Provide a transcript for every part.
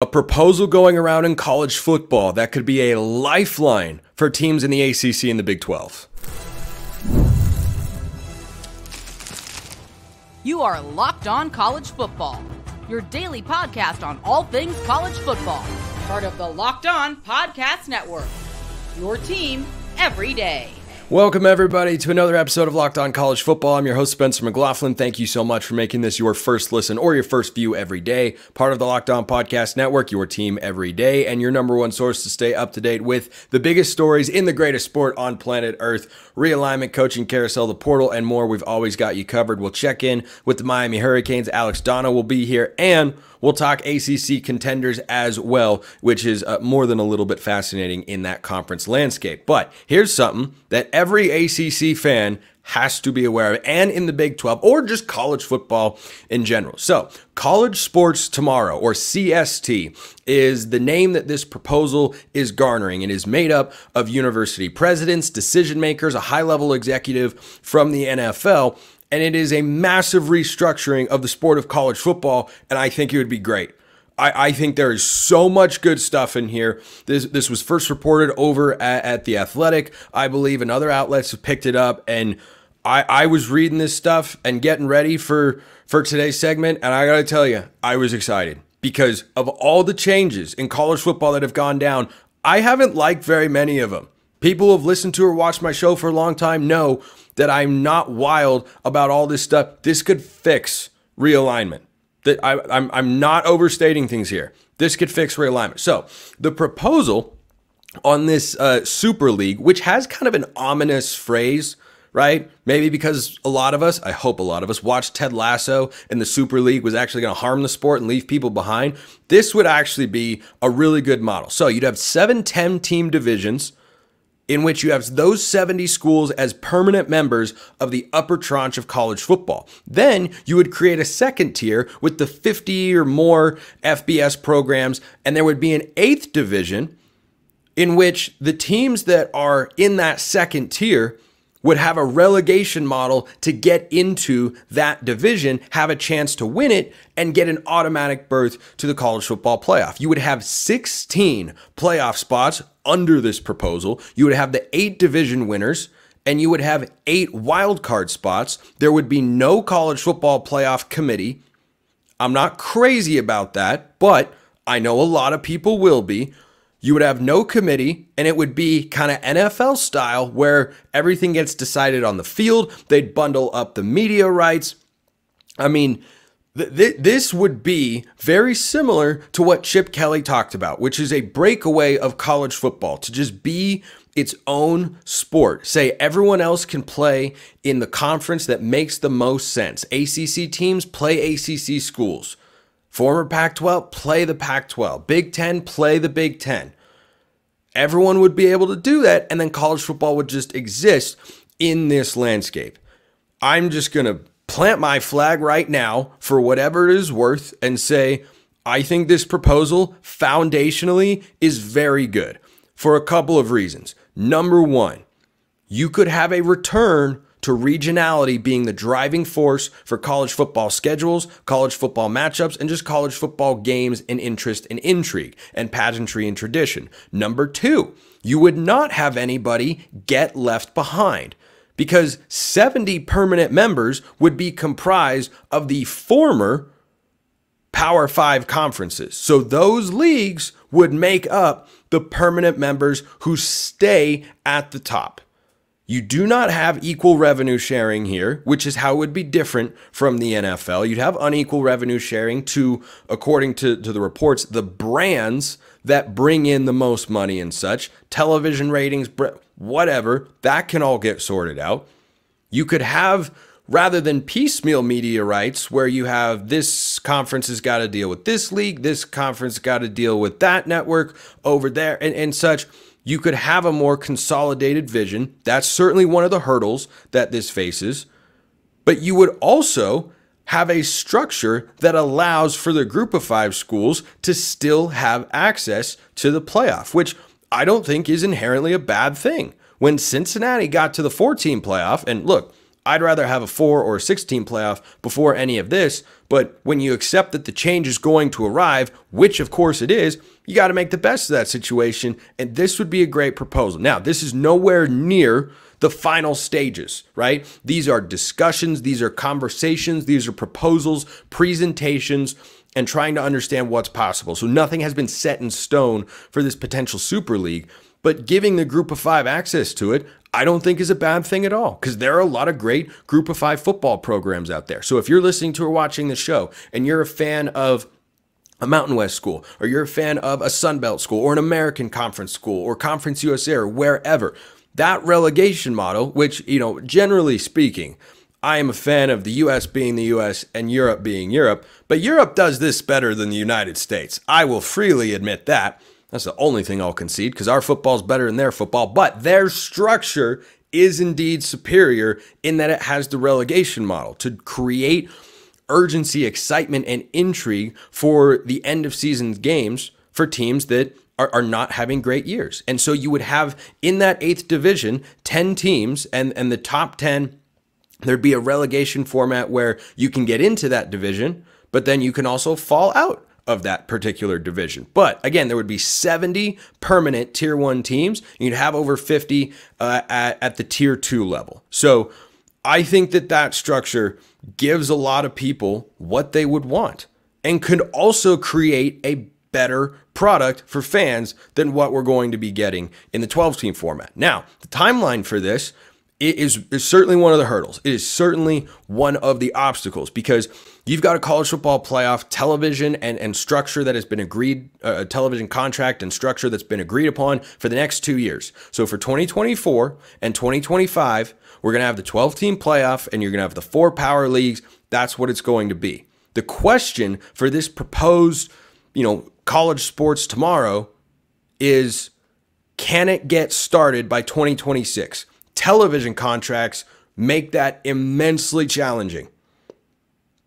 A proposal going around in college football that could be a lifeline for teams in the ACC and the Big 12. You are Locked On College Football, your daily podcast on all things college football. Part of the Locked On Podcast Network. Your team every day. Welcome, everybody, to another episode of Locked On College Football. I'm your host, Spencer McLaughlin. Thank you so much for making this your first listen or your first view every day. Part of the Locked On Podcast Network, your team every day, and your number one source to stay up to date with the biggest stories in the greatest sport on planet Earth realignment, coaching carousel, the portal, and more. We've always got you covered. We'll check in with the Miami Hurricanes. Alex Donno will be here, and We'll talk ACC contenders as well, which is uh, more than a little bit fascinating in that conference landscape. But here's something that every ACC fan has to be aware of, and in the Big 12 or just college football in general. So, College Sports Tomorrow, or CST, is the name that this proposal is garnering. It is made up of university presidents, decision makers, a high level executive from the NFL and it is a massive restructuring of the sport of college football, and I think it would be great. I, I think there is so much good stuff in here. This this was first reported over at, at the Athletic, I believe, and other outlets have picked it up. And I, I was reading this stuff and getting ready for for today's segment, and I gotta tell you, I was excited because of all the changes in college football that have gone down. I haven't liked very many of them. People who have listened to or watched my show for a long time know that I'm not wild about all this stuff. This could fix realignment. That I, I'm, I'm not overstating things here. This could fix realignment. So the proposal on this uh, Super League, which has kind of an ominous phrase, right? Maybe because a lot of us, I hope a lot of us, watched Ted Lasso and the Super League was actually going to harm the sport and leave people behind. This would actually be a really good model. So you'd have seven 10 team divisions in which you have those 70 schools as permanent members of the upper tranche of college football. Then you would create a second tier with the 50 or more FBS programs, and there would be an eighth division in which the teams that are in that second tier would have a relegation model to get into that division, have a chance to win it, and get an automatic berth to the college football playoff. You would have 16 playoff spots under this proposal. You would have the eight division winners, and you would have eight wildcard spots. There would be no college football playoff committee. I'm not crazy about that, but I know a lot of people will be. You would have no committee, and it would be kind of NFL style where everything gets decided on the field. They'd bundle up the media rights. I mean, th- th- this would be very similar to what Chip Kelly talked about, which is a breakaway of college football to just be its own sport. Say everyone else can play in the conference that makes the most sense. ACC teams play ACC schools. Former Pac 12, play the Pac 12. Big 10, play the Big 10. Everyone would be able to do that, and then college football would just exist in this landscape. I'm just going to plant my flag right now for whatever it is worth and say, I think this proposal foundationally is very good for a couple of reasons. Number one, you could have a return to regionality being the driving force for college football schedules, college football matchups, and just college football games and interest and intrigue and pageantry and tradition. Number two, you would not have anybody get left behind because 70 permanent members would be comprised of the former Power Five conferences. So those leagues would make up the permanent members who stay at the top. You do not have equal revenue sharing here, which is how it would be different from the NFL. You'd have unequal revenue sharing to, according to, to the reports, the brands that bring in the most money and such, television ratings, whatever, that can all get sorted out. You could have, rather than piecemeal media rights, where you have this conference has got to deal with this league, this conference got to deal with that network over there, and, and such you could have a more consolidated vision. That's certainly one of the hurdles that this faces. But you would also have a structure that allows for the group of five schools to still have access to the playoff, which I don't think is inherently a bad thing. When Cincinnati got to the 14 playoff, and look, I'd rather have a four or six team playoff before any of this. But when you accept that the change is going to arrive, which of course it is, you got to make the best of that situation. And this would be a great proposal. Now, this is nowhere near the final stages, right? These are discussions, these are conversations, these are proposals, presentations, and trying to understand what's possible. So nothing has been set in stone for this potential Super League. But giving the group of five access to it, I don't think is a bad thing at all because there are a lot of great group of five football programs out there. So if you're listening to or watching the show and you're a fan of a Mountain West school, or you're a fan of a Sun Belt school, or an American Conference school, or Conference USA, or wherever, that relegation model, which, you know, generally speaking, I am a fan of the US being the US and Europe being Europe, but Europe does this better than the United States. I will freely admit that. That's the only thing I'll concede because our football is better than their football, but their structure is indeed superior in that it has the relegation model to create urgency, excitement, and intrigue for the end of season games for teams that are, are not having great years. And so you would have in that eighth division 10 teams, and, and the top 10, there'd be a relegation format where you can get into that division, but then you can also fall out of that particular division. But again, there would be 70 permanent tier one teams. You'd have over 50 uh, at, at the tier two level. So I think that that structure gives a lot of people what they would want and could also create a better product for fans than what we're going to be getting in the 12 team format. Now, the timeline for this it is, certainly one of the hurdles. It is certainly one of the obstacles because you've got a college football playoff television and, and structure that has been agreed, uh, a television contract and structure that's been agreed upon for the next two years. So for 2024 and 2025, we're going to have the 12 team playoff and you're going to have the four power leagues. That's what it's going to be. The question for this proposed, you know, college sports tomorrow is can it get started by 2026? Television contracts make that immensely challenging.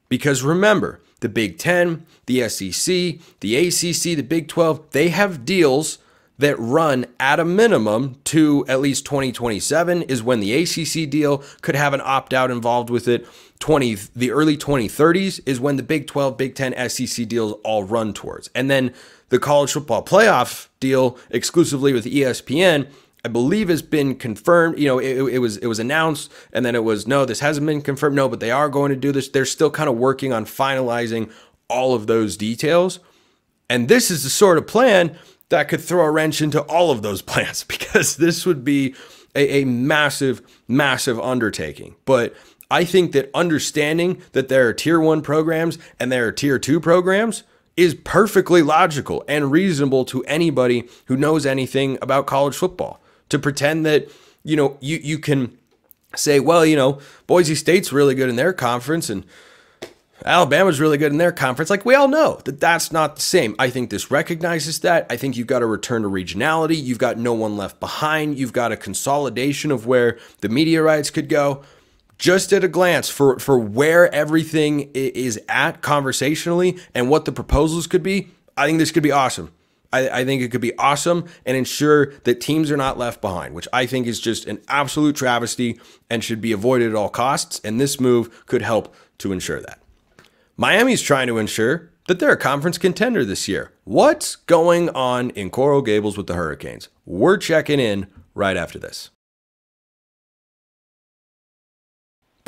Because remember, the Big 10, the SEC, the ACC, the Big 12, they have deals that run at a minimum to at least 2027 is when the ACC deal could have an opt out involved with it. 20 the early 2030s is when the Big 12, Big 10, SEC deals all run towards. And then the college football playoff deal exclusively with ESPN I believe has been confirmed. You know, it, it, was it was announced, and then it was no, this hasn't been confirmed. No, but they are going to do this. They're still kind of working on finalizing all of those details, and this is the sort of plan that could throw a wrench into all of those plans because this would be a, a massive, massive undertaking. But I think that understanding that there are tier one programs and there are tier two programs is perfectly logical and reasonable to anybody who knows anything about college football to pretend that, you know, you, you can say, well, you know, Boise State's really good in their conference and Alabama's really good in their conference. Like we all know that that's not the same. I think this recognizes that. I think you've got to return to regionality. You've got no one left behind. You've got a consolidation of where the media rights could go. Just at a glance for for where everything is at conversationally and what the proposals could be, I think this could be awesome. I, I, think it could be awesome and ensure that teams are not left behind, which I think is just an absolute travesty and should be avoided at all costs. And this move could help to ensure that. Miami's trying to ensure that they're a conference contender this year. What's going on in Coral Gables with the Hurricanes? We're checking in right after this.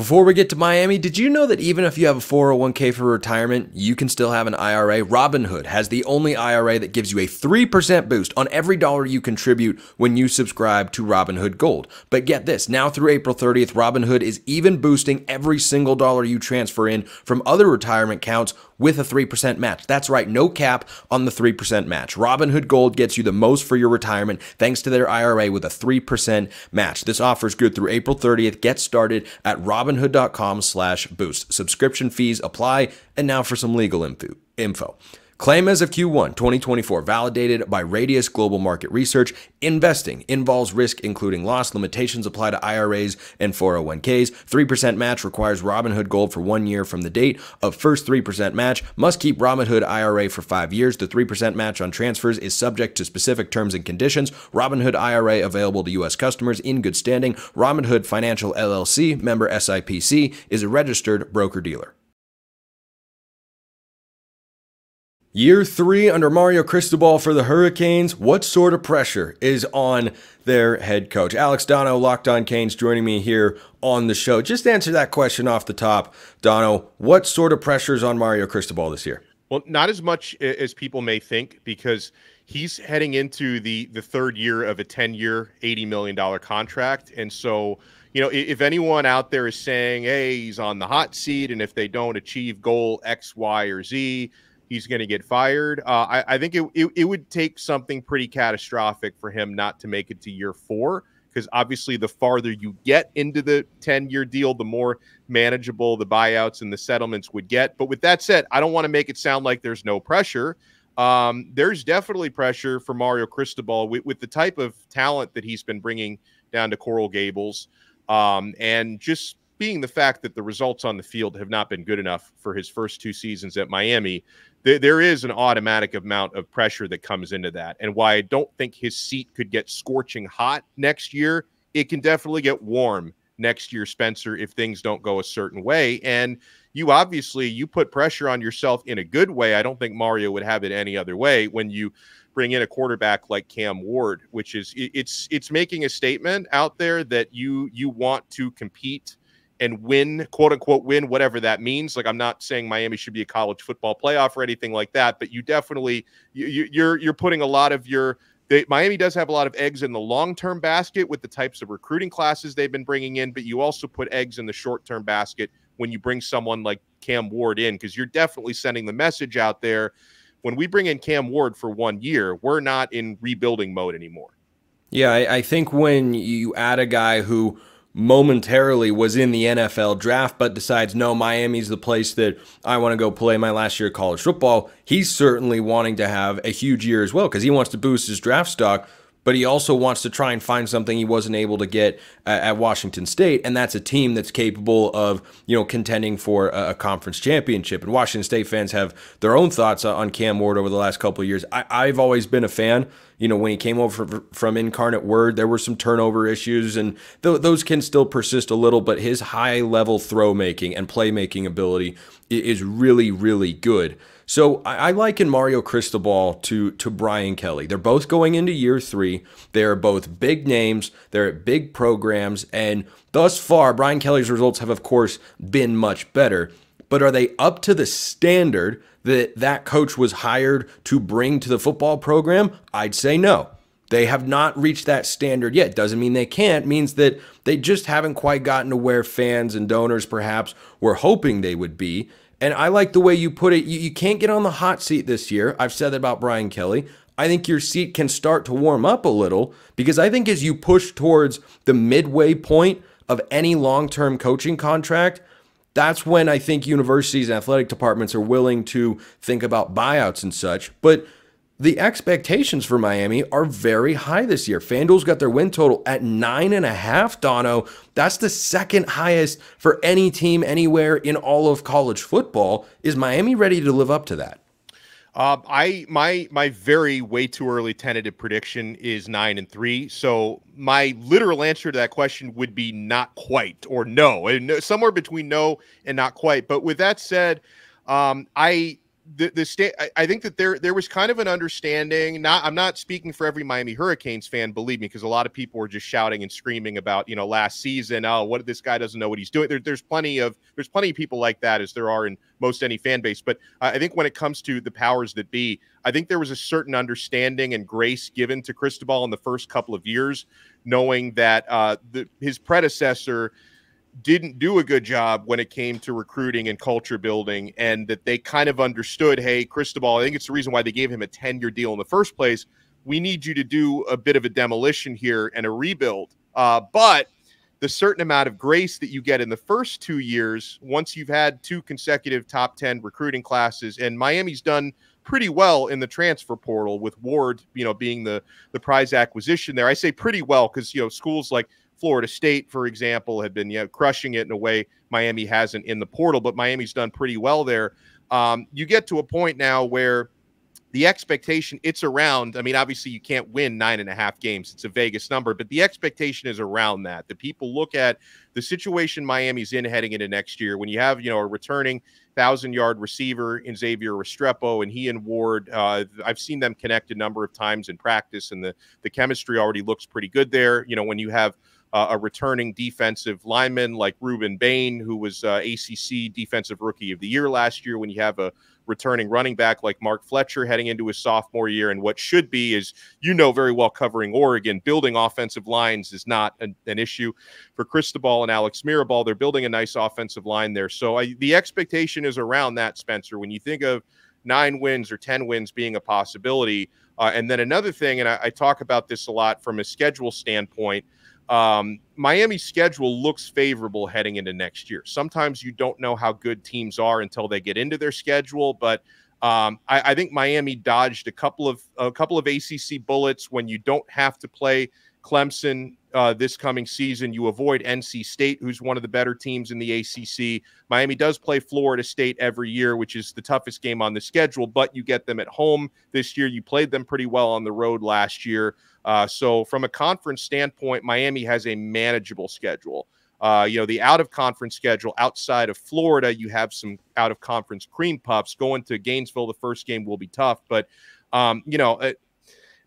Before we get to Miami, did you know that even if you have a 401k for retirement, you can still have an IRA? Robinhood has the only IRA that gives you a 3% boost on every dollar you contribute when you subscribe to Robinhood Gold. But get this, now through April 30th, Robinhood is even boosting every single dollar you transfer in from other retirement accounts with a 3% match. That's right, no cap on the 3% match. Robinhood Gold gets you the most for your retirement thanks to their IRA with a 3% match. This offer is good through April 30th. Get started at robinhood.com slash boost. Subscription fees apply. And now for some legal info. Claim as of Q1 2024, validated by Radius Global Market Research. Investing involves risk, including loss. Limitations apply to IRAs and 401ks. 3% match requires Robinhood Gold for one year from the date of first 3% match. Must keep Robinhood IRA for five years. The 3% match on transfers is subject to specific terms and conditions. Robinhood IRA available to U.S. customers in good standing. Robinhood Financial LLC, member SIPC, is a registered broker dealer. Year three under Mario Cristobal for the Hurricanes. What sort of pressure is on their head coach? Alex Donno, Locked On Canes, joining me here on the show. Just answer that question off the top, Donno. What sort of pressure is on Mario Cristobal this year? Well, not as much as people may think because he's heading into the the third year of a 10-year, $80 million contract. And so, you know, if anyone out there is saying, hey, he's on the hot seat, and if they don't achieve goal X, Y, or Z, he's going to get fired. Uh, I, I, think it, it, it, would take something pretty catastrophic for him not to make it to year four, because obviously, the farther you get into the 10 year deal, the more manageable the buyouts and the settlements would get. But with that said, I don't want to make it sound like there's no pressure. Um, there's definitely pressure for Mario Cristobal with, with, the type of talent that he's been bringing down to Coral Gables. Um, and just being the fact that the results on the field have not been good enough for his first two seasons at Miami, th- there is an automatic amount of pressure that comes into that. And why I don't think his seat could get scorching hot next year, it can definitely get warm next year, Spencer, if things don't go a certain way. And you obviously you put pressure on yourself in a good way. I don't think Mario would have it any other way when you bring in a quarterback like Cam Ward, which is it's it's making a statement out there that you you want to compete and win, quote unquote, win, whatever that means. Like I'm not saying Miami should be a college football playoff or anything like that, but you definitely you, you're you're putting a lot of your they, Miami does have a lot of eggs in the long term basket with the types of recruiting classes they've been bringing in, but you also put eggs in the short term basket when you bring someone like Cam Ward in because you're definitely sending the message out there. When we bring in Cam Ward for one year, we're not in rebuilding mode anymore. Yeah, I, I think when you add a guy who momentarily was in the NFL draft, but decides, no, Miami's the place that I want to go play my last year of college football, he's certainly wanting to have a huge year as well because he wants to boost his draft stock. But he also wants to try and find something he wasn't able to get at Washington State, and that's a team that's capable of, you know, contending for a conference championship. And Washington State fans have their own thoughts on Cam Ward over the last couple of years. I, have always been a fan you know, when he came over from Incarnate Word, there were some turnover issues, and th- those can still persist a little. But his high level throw making and playmaking ability is really, really good. So I, I liken Mario Cristobal to to Brian Kelly. They're both going into year three. They're both big names. They're at big programs, and thus far, Brian Kelly's results have, of course, been much better. But are they up to the standard that that coach was hired to bring to the football program? I'd say no. They have not reached that standard yet. Doesn't mean they can't, means that they just haven't quite gotten to where fans and donors perhaps were hoping they would be. And I like the way you put it. You, you can't get on the hot seat this year. I've said that about Brian Kelly. I think your seat can start to warm up a little because I think as you push towards the midway point of any long term coaching contract, that's when I think universities and athletic departments are willing to think about buyouts and such. But the expectations for Miami are very high this year. FanDuel's got their win total at nine and a half, Donno. That's the second highest for any team anywhere in all of college football. Is Miami ready to live up to that? Uh, I my my very way too early tentative prediction is nine and three. So my literal answer to that question would be not quite or no, and somewhere between no and not quite. But with that said, um, I the the state I, I, think that there there was kind of an understanding not i'm not speaking for every miami hurricanes fan believe me because a lot of people were just shouting and screaming about you know last season oh what this guy doesn't know what he's doing. There, there's plenty of there's plenty of people like that as there are in most any fan base. But uh, i think when it comes to the powers that be i think there was a certain understanding and grace given to cristobal in the first couple of years knowing that uh, the, his predecessor didn't do a good job when it came to recruiting and culture building, and that they kind of understood, hey, Cristobal, I think it's the reason why they gave him a 10 year deal in the first place. We need you to do a bit of a demolition here and a rebuild. Uh, but the certain amount of grace that you get in the first two years, once you've had two consecutive top 10 recruiting classes, and Miami's done pretty well in the transfer portal with Ward, you know, being the the prize acquisition there. I say pretty well because you know schools like Florida State, for example, have been you know, crushing it in a way Miami hasn't in the portal, but Miami's done pretty well there. Um, you get to a point now where the expectation it's around. I mean, obviously you can't win nine and a half games. It's a Vegas number, but the expectation is around that. The people look at the situation Miami's in heading into next year when you have, you know, a returning thousand yard receiver in Xavier Restrepo and he and Ward. Uh, I've seen them connect a number of times in practice, and the the chemistry already looks pretty good there. You know, when you have uh, a returning defensive lineman like Rueben Bain, who was uh, ACC Defensive Rookie of the Year last year. When you have a returning running back like Mark Fletcher heading into his sophomore year, and what should be is you know very well covering Oregon, building offensive lines is not an, an issue for Cristobal and Alex Mirabal. They're building a nice offensive line there, so I, the expectation is around that. Spencer, when you think of nine wins or ten wins being a possibility. Uh, and then another thing, and I, I talk about this a lot from a schedule standpoint. Um, Miami's schedule looks favorable heading into next year. Sometimes you don't know how good teams are until they get into their schedule, but um, I, I, think Miami dodged a couple of a couple of ACC bullets when you don't have to play Clemson uh, this coming season. You avoid NC State, who's one of the better teams in the ACC. Miami does play Florida State every year, which is the toughest game on the schedule, but you get them at home this year. You played them pretty well on the road last year. Uh, so, from a conference standpoint, Miami has a manageable schedule. Uh, you know, the out of conference schedule outside of Florida, you have some out of conference cream puffs. Going to Gainesville, the first game will be tough, but um, you know, uh,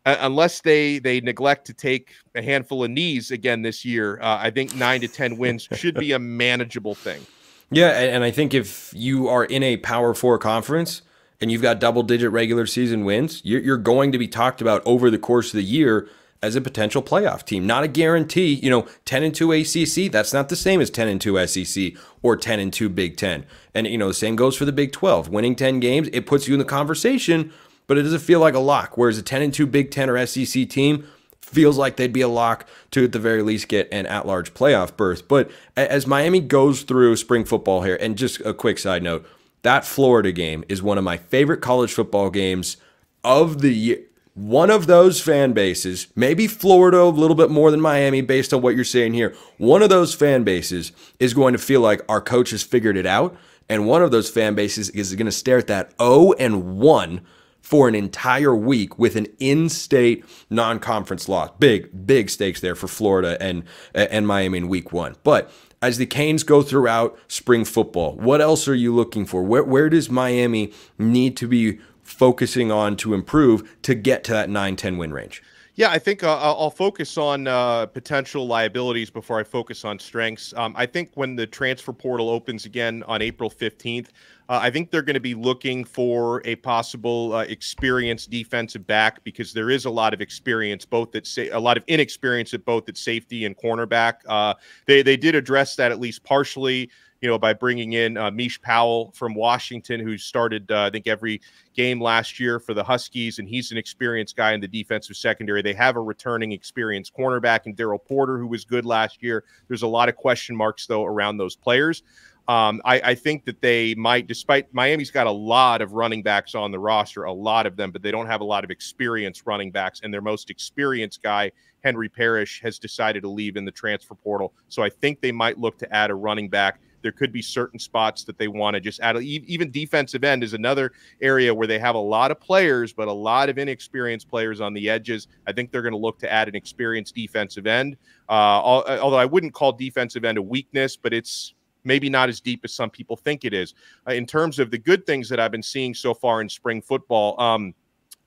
unless they they neglect to take a handful of knees again this year, uh, I think nine to ten wins should be a manageable thing. Yeah, and I think if you are in a Power Four conference and you've got double digit regular season wins, you're going to be talked about over the course of the year as a potential playoff team. Not a guarantee, you know, 10 and 2 ACC, that's not the same as 10 and 2 SEC or 10 and 2 Big 10. And you know, the same goes for the Big 12. Winning 10 games, it puts you in the conversation but it doesn't feel like a lock. Whereas a 10 and 2 Big 10 or SEC team feels like they'd be a lock to at the very least get an at large playoff berth. But as Miami goes through spring football here, and just a quick side note, that Florida game is one of my favorite college football games of the year. One of those fan bases, maybe Florida a little bit more than Miami based on what you're saying here. One of those fan bases is going to feel like our coach has figured it out. And one of those fan bases is going to stare at that 0 and 1 for an entire week with an in-state non-conference loss. Big, big stakes there for Florida and and Miami in week one. But as the Canes go throughout spring football, what else are you looking for? Where where does Miami need to be focusing on to improve to get to that 9-10 win range? Yeah, I think uh, I'll focus on uh, potential liabilities before I focus on strengths. Um, I think when the transfer portal opens again on April 15th, uh, I think they're going to be looking for a possible uh, experienced defensive back because there is a lot of experience, both at sa- a lot of inexperience at both at safety and cornerback. Uh, they they did address that at least partially you know, by bringing in uh, Mish Powell from Washington, who started, uh, I think, every game last year for the Huskies, and he's an experienced guy in the defensive secondary. They have a returning experienced cornerback in Daryl Porter, who was good last year. There's a lot of question marks, though, around those players. Um, I, I, think that they might, despite Miami's got a lot of running backs on the roster, a lot of them, but they don't have a lot of experienced running backs. And their most experienced guy, Henry Parrish, has decided to leave in the transfer portal. So I think they might look to add a running back there could be certain spots that they want to just add. Even defensive end is another area where they have a lot of players, but a lot of inexperienced players on the edges. I think they're going to look to add an experienced defensive end. Uh, although I wouldn't call defensive end a weakness, but it's maybe not as deep as some people think it is. Uh, in terms of the good things that I've been seeing so far in spring football, um,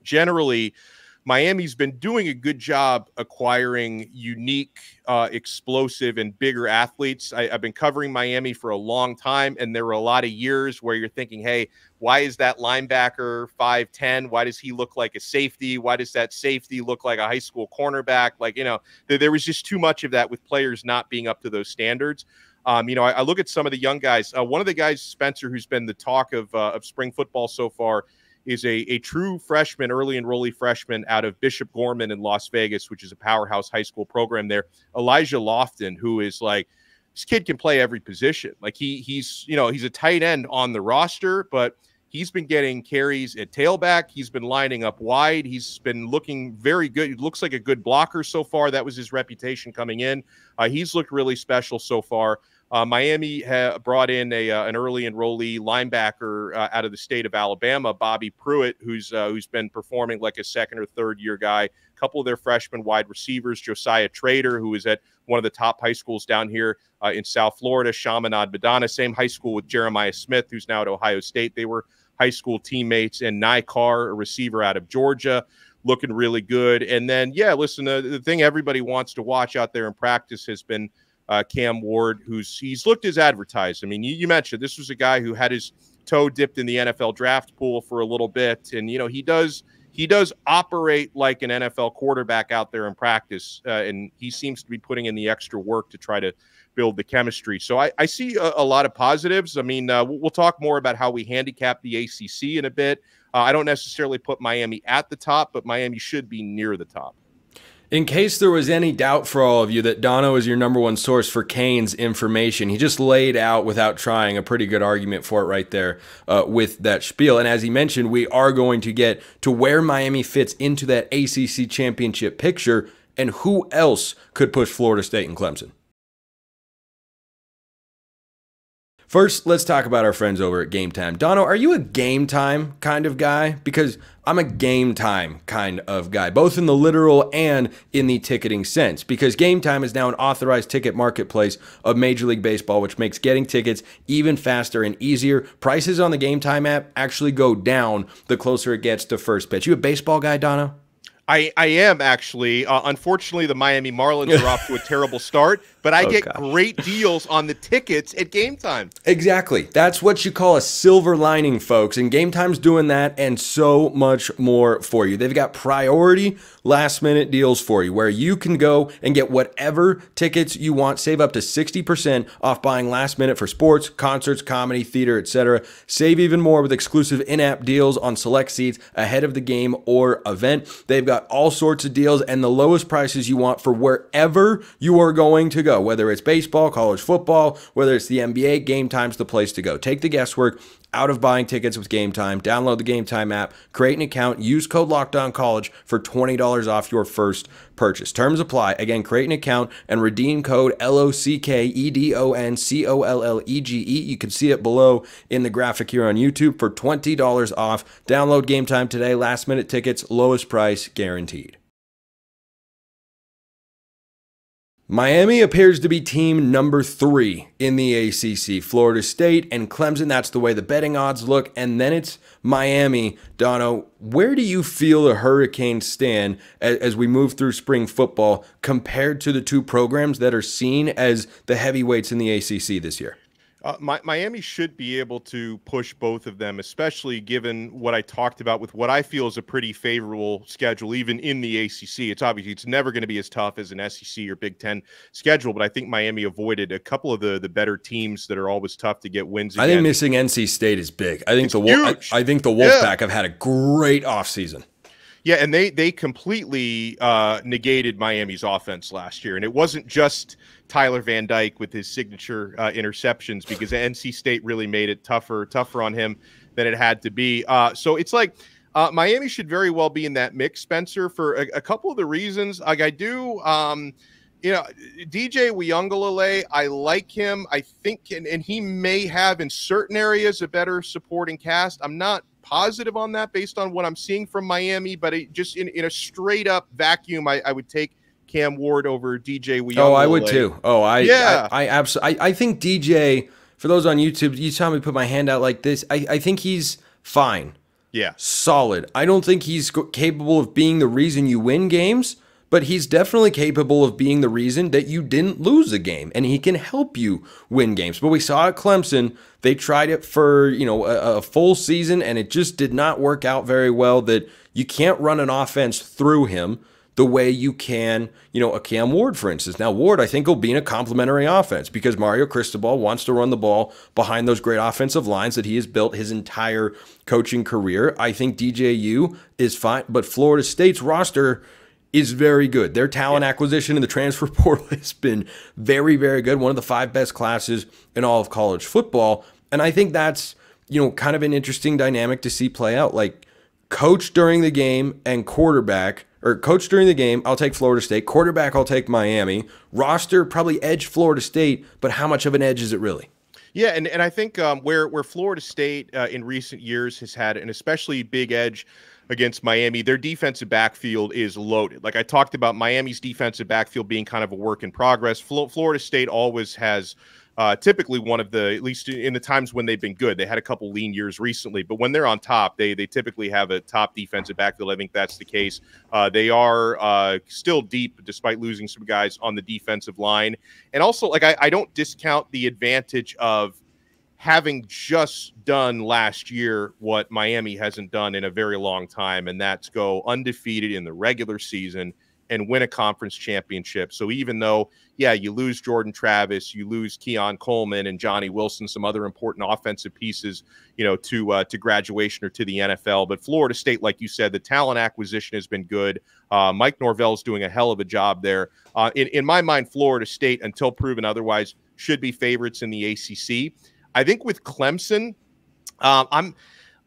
generally, Miami's been doing a good job acquiring unique, uh, explosive, and bigger athletes. I, have been covering Miami for a long time, and there were a lot of years where you're thinking, hey, why is that linebacker 5'10? Why does he look like a safety? Why does that safety look like a high school cornerback? Like, you know, there, there was just too much of that with players not being up to those standards. Um, you know, I, I, look at some of the young guys. Uh, one of the guys, Spencer, who's been the talk of, uh, of spring football so far, is a, a true freshman, early enrollee freshman out of Bishop Gorman in Las Vegas, which is a powerhouse high school program there. Elijah Lofton, who is like, this kid can play every position. Like he he's you know he's a tight end on the roster, but he's been getting carries at tailback. He's been lining up wide. He's been looking very good. He looks like a good blocker so far. That was his reputation coming in. Uh, he's looked really special so far. Uh, Miami ha- brought in a uh, an early enrollee linebacker uh, out of the state of Alabama, Bobby Pruitt, who's uh, who's been performing like a second or third year guy. A couple of their freshman wide receivers, Joshisa Trader, who is at one of the top high schools down here uh, in South Florida, Chaminade-Madonna, same high school with Jeremiah Smith, who's now at Ohio State. They were high school teammates, and Carr, a receiver out of Georgia looking really good. And then, yeah, listen, the, the thing everybody wants to watch out there in practice has been uh, Cam Ward, who's he's looked as advertised. I mean, you, you, mentioned this was a guy who had his toe dipped in the NFL draft pool for a little bit, and you know he does he does operate like an NFL quarterback out there in practice, uh, and he seems to be putting in the extra work to try to build the chemistry. So I, I see a, a, lot of positives. I mean, uh, we'll talk more about how we handicap the ACC in a bit. Uh, I don't necessarily put Miami at the top, but Miami should be near the top. In case there was any doubt for all of you that Donno is your number one source for Canes information, he just laid out without trying a pretty good argument for it right there uh, with that spiel. And as he mentioned, we are going to get to where Miami fits into that ACC championship picture and who else could push Florida State and Clemson. First, let's talk about our friends over at Game Time. Donno, are you a game time kind of guy? Because I'm a game time kind of guy, both in the literal and in the ticketing sense. Because Game Time is now an authorized ticket marketplace of Major League Baseball, which makes getting tickets even faster and easier. Prices on the Game Time app actually go down the closer it gets to first pitch. You a baseball guy, Donno? I, I am actually. Uh, unfortunately, the Miami Marlins are off to a terrible start, but I oh, get gosh. great deals on the tickets at game time. Exactly. That's what you call a silver lining, folks. And game time's doing that and so much more for you. They've got priority last minute deals for you where you can go and get whatever tickets you want, save up to 60% off buying last minute for sports, concerts, comedy, theater, etc. Save even more with exclusive in app deals on select seats ahead of the game or event. They've got all sorts of deals and the lowest prices you want for wherever you are going to go, whether it's baseball, college football, whether it's the NBA, game time's the place to go. Take the guesswork out of buying tickets with Game Time. Download the Game Time app, create an account, use code Locked On College for $20 off your first purchase. Terms apply. Again, create an account and redeem code L O C K E D O N C O L L E G E. You can see it below in the graphic here on YouTube for $20 off. Download Game Time today. Last minute tickets, lowest price guaranteed. Miami appears to be team number three in the ACC. Florida State and Clemson, that's the way the betting odds look. And then it's Miami. Donno, where do you feel the Hurricanes stand as, we move through spring football compared to the two programs that are seen as the heavyweights in the ACC this year? Uh, my, Miami should be able to push both of them, especially given what I talked about with what I feel is a pretty favorable schedule, even in the ACC. It's obviously it's never going to be as tough as an SEC or Big Ten schedule, but I think Miami avoided a couple of the the better teams that are always tough to get wins. I think missing NC State is big. I think it's the Wolf, I, I, think the Wolfpack yeah. have had a great offseason. Yeah, and they they completely uh, negated Miami's offense last year, and it wasn't just Tyler Van Dyke with his signature uh, interceptions because NC State really made it tougher tougher on him than it had to be. Uh, so it's like uh, Miami should very well be in that mix, Spencer, for a, a couple of the reasons. Like I do. Um, you know, DJ Uiagalelei, I like him. I think, and, and he may have in certain areas a better supporting cast. I'm not positive on that based on what I'm seeing from Miami, but it, just in, in a straight up vacuum, I, I would take Cam Ward over DJ Weong. Oh, I would too. Oh, I yeah, I, I absolutely. I, I think DJ. For those on YouTube, you saw me put my hand out like this. I, I think he's fine. Yeah, solid. I don't think he's capable of being the reason you win games but he's definitely capable of being the reason that you didn't lose a game and he can help you win games. But we saw at Clemson, they tried it for, you know, a, a, full season and it just did not work out very well that you can't run an offense through him the way you can, you know, a Cam Ward, for instance. Now, Ward, I think, will be in a complementary offense because Mario Cristobal wants to run the ball behind those great offensive lines that he has built his entire coaching career. I think DJU is fine, but Florida State's roster is very good. Their talent acquisition in the transfer portal has been very, very good. One of the five best classes in all of college football. And I think that's you know, kind of an interesting dynamic to see play out. Like coach during the game and quarterback, or coach during the game, I'll take Florida State. Quarterback, I'll take Miami. Roster, probably edge Florida State, but how much of an edge is it really? Yeah, and, and I think um, where where Florida State uh, in recent years has had an especially big edge against Miami, their defensive backfield is loaded. Like I talked about, Miami's defensive backfield being kind of a work in progress. Florida State always has uh, typically one of the at least in the times when they've been good. They had a couple lean years recently, but when they're on top, they they typically have a top defensive backfield. I think that's the case. Uh, they are uh, still deep despite losing some guys on the defensive line, and also like I, I don't discount the advantage of having just done last year what Miami hasn't done in a very long time, and that's go undefeated in the regular season and win a conference championship. So even though, yeah, you lose Jordan Travis, you lose Keon Coleman and Johnny Wilson, some other important offensive pieces, you know, to uh, to graduation or to the NFL. But Florida State, like you said, the talent acquisition has been good. Uh, Mike is doing a hell of a job there. Uh, in in my mind, Florida State, until proven otherwise, should be favorites in the ACC. I think with Clemson, um, I'm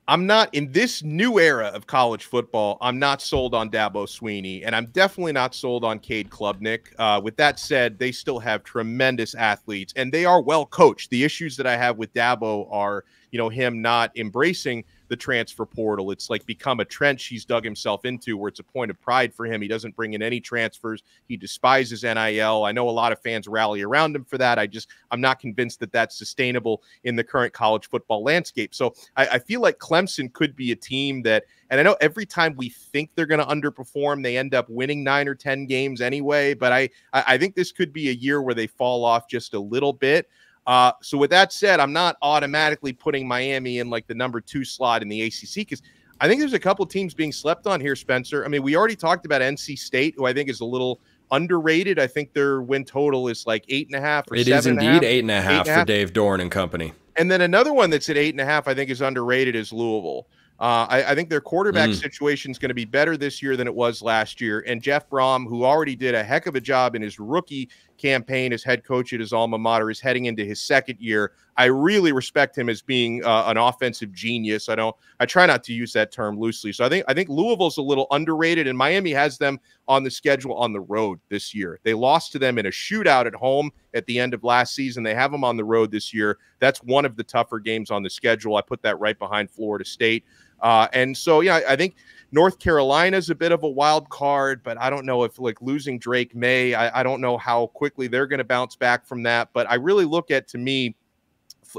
I'm not in this new era of college football. I'm not sold on Dabo Swinney, and I'm definitely not sold on Cade Klubnik. Uh, with that said, they still have tremendous athletes, and they are well coached. The issues that I have with Dabo are, you know, him not embracing the transfer portal. It's like become a trench he's dug himself into where it's a point of pride for him. He doesn't bring in any transfers. He despises NIL. I know a lot of fans rally around him for that. I just, I'm not convinced that that's sustainable in the current college football landscape. So I, I feel like Clemson could be a team that, and I know every time we think they're going to underperform, they end up winning nine or 10 games anyway. But I, I think this could be a year where they fall off just a little bit. Uh, so with that said, I'm not automatically putting Miami in like the number two slot in the ACC because I think there's a couple teams being slept on here, Spencer. I mean, we already talked about NC State, who I think is a little underrated. I think their win total is like eight and a half or it is indeed eight and a half for Dave Doeren and company. And then another one that's at eight and a half, I think, is underrated is Louisville. Uh, I, I, think their quarterback mm. situation is going to be better this year than it was last year. And Jeff Brohm, who already did a heck of a job in his rookie campaign as head coach at his alma mater, is heading into his second year. I really respect him as being uh, an offensive genius. I don't. I try not to use that term loosely. So I think I think Louisville's a little underrated, and Miami has them on the schedule on the road this year. They lost to them in a shootout at home at the end of last season. They have them on the road this year. That's one of the tougher games on the schedule. I put that right behind Florida State. Uh, and so, yeah, I think North Carolina is a bit of a wild card, but I don't know if like losing Drake Maye, I, I don't know how quickly they're going to bounce back from that. But I really look at to me,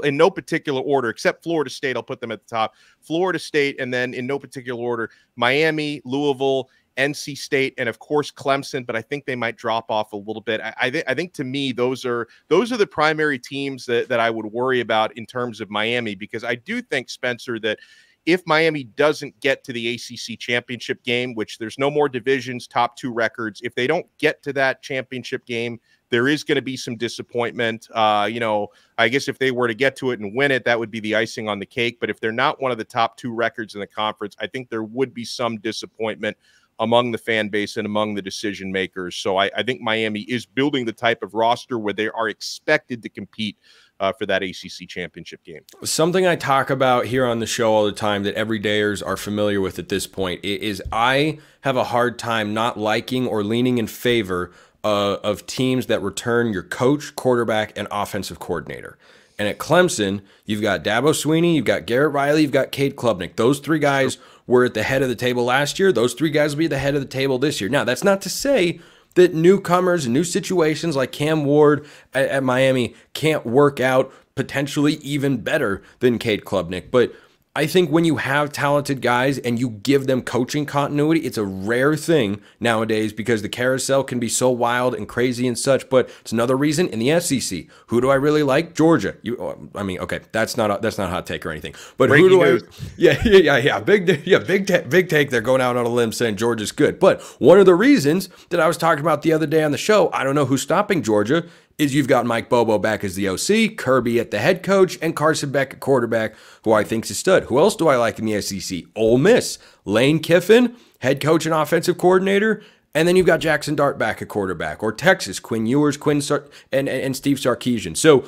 in no particular order, except Florida State, I'll put them at the top. Florida State, and then in no particular order, Miami, Louisville, NC State, and of course Clemson. But I think they might drop off a little bit. I, I, I think to me those are those are the primary teams that that I would worry about in terms of Miami because I do think Spencer that if Miami doesn't get to the ACC championship game, which there's no more divisions, top two records, if they don't get to that championship game, there is going to be some disappointment. Uh, you know, I guess if they were to get to it and win it, that would be the icing on the cake. But if they're not one of the top two records in the conference, I think there would be some disappointment among the fan base and among the decision makers. So I, I think Miami is building the type of roster where they are expected to compete uh, for that ACC championship game. Something I talk about here on the show all the time that everydayers are familiar with at this point is I have a hard time not liking or leaning in favor uh, of teams that return your coach, quarterback, and offensive coordinator. And at Clemson, you've got Dabo Swinney, you've got Garrett Riley, you've got Cade Klubnik. Those three guys were at the head of the table last year. Those three guys will be at the head of the table this year. Now, that's not to say that newcomers and new situations like Cam Ward at, at Miami can't work out potentially even better than Cade Klubnik. But I think when you have talented guys and you give them coaching continuity, it's a rare thing nowadays because the carousel can be so wild and crazy and such. But it's another reason in the SEC. Who do I really like? Georgia. You, oh, I mean, okay, that's not a, that's not a hot take or anything. But Breaking who do news. I? Yeah, yeah, yeah, yeah. Big, yeah, big, big take. They're going out on a limb saying Georgia's good. But one of the reasons that I was talking about the other day on the show, I don't know who's stopping Georgia, is you've got Mike Bobo back as the OC, Kirby at the head coach, and Carson Beck at quarterback, who I think is a stud. Who else do I like in the SEC? Ole Miss, Lane Kiffin, head coach and offensive coordinator, and then you've got Jaxson Dart back at quarterback, or Texas, Quinn Ewers, Quinn Sar- and, and, and Steve Sarkisian. So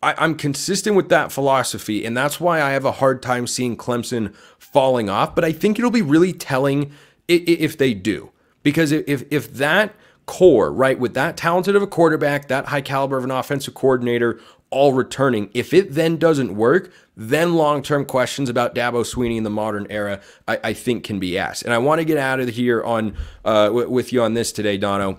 I, I'm consistent with that philosophy, and that's why I have a hard time seeing Clemson falling off. But I think it'll be really telling if they do, because if if that core, right, with that talented of a quarterback, that high caliber of an offensive coordinator, all returning. If it then doesn't work, then long term questions about Dabo Swinney in the modern era, I, I, think, can be asked. And I want to get out of here on uh, with you on this today, Donno.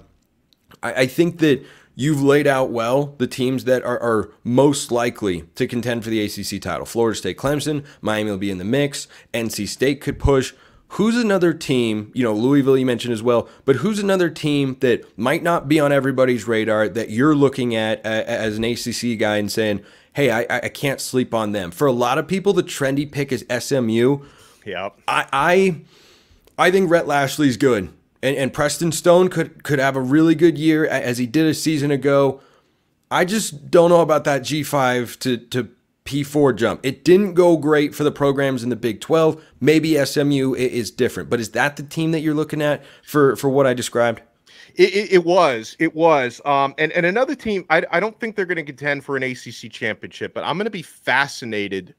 I, I, think that you've laid out well the teams that are, are most likely to contend for the ACC title. Florida State, Clemson, Miami will be in the mix. NC State could push. Who's another team, you know, Louisville you mentioned as well, but who's another team that might not be on everybody's radar that you're looking at as an ACC guy and saying, hey, I, I can't sleep on them? For a lot of people, the trendy pick is SMU. Yep. I, I, I think Rhett Lashlee's good. And, and Preston Stone could, could have a really good year as he did a season ago. I just don't know about that G5 to, to P4 jump. It didn't go great for the programs in the Big 12. Maybe SMU is different, but is that the team that you're looking at for for what I described? It, it, it was, it was, um, and and another team. I, I don't think they're going to contend for an ACC championship, but I'm going to be fascinated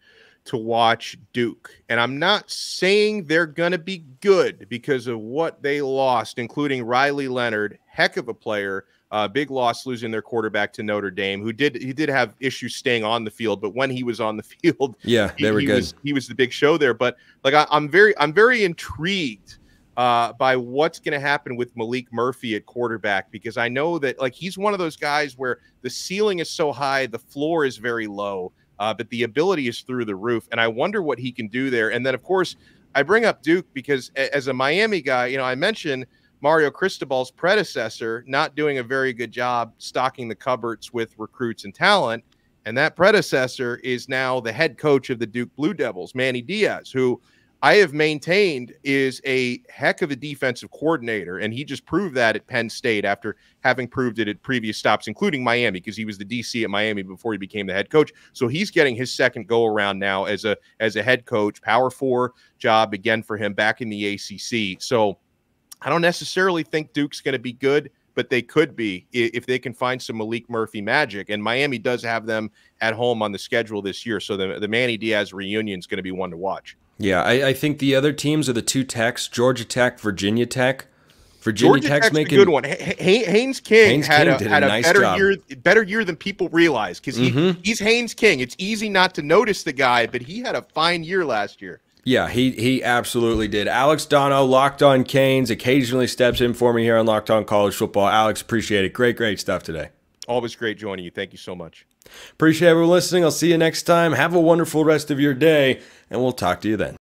to watch Duke. And I'm not saying they're going to be good because of what they lost, including Riley Leonard, heck of a player, uh, big loss losing their quarterback to Notre Dame, who did he did have issues staying on the field, but when he was on the field, yeah, they he, were he good. Was, he was the big show there. But like I, am very I'm very intrigued uh, by what's going to happen with Maalik Murphy at quarterback because I know that like he's one of those guys where the ceiling is so high, the floor is very low, uh, but the ability is through the roof, and I wonder what he can do there. And then of course I bring up Duke because as a Miami guy, you know I mentioned Mario Cristobal's predecessor not doing a very good job stocking the cupboards with recruits and talent. And that predecessor is now the head coach of the Duke Blue Devils, Manny Diaz, who I have maintained is a heck of a defensive coordinator. And he just proved that at Penn State after having proved it at previous stops, including Miami, because he was the DC at Miami before he became the head coach. So he's getting his second go around now as a as a head coach, power four job again for him back in the ACC. So I don't necessarily think Duke's going to be good, but they could be if they can find some Maalik Murphy magic. And Miami does have them at home on the schedule this year. So the, the Manny Diaz reunion is going to be one to watch. Yeah, I, I, think the other teams are the two Techs Georgia Tech, Virginia Tech. Virginia Georgia Tech's, Tech's making a good one. H- Haynes King Haynes had King a, had a, a, nice better job. year better year than people realize because he, Mhm. he's Haynes King. It's easy not to notice the guy, but he had a fine year last year. Yeah, he he absolutely did. Alex Donno, Locked On Canes, occasionally steps in for me here on Locked On College Football. Alex, appreciate it. Great, great stuff today. Always great joining you. Thank you so much. Appreciate everyone listening. I'll see you next time. Have a wonderful rest of your day, and we'll talk to you then.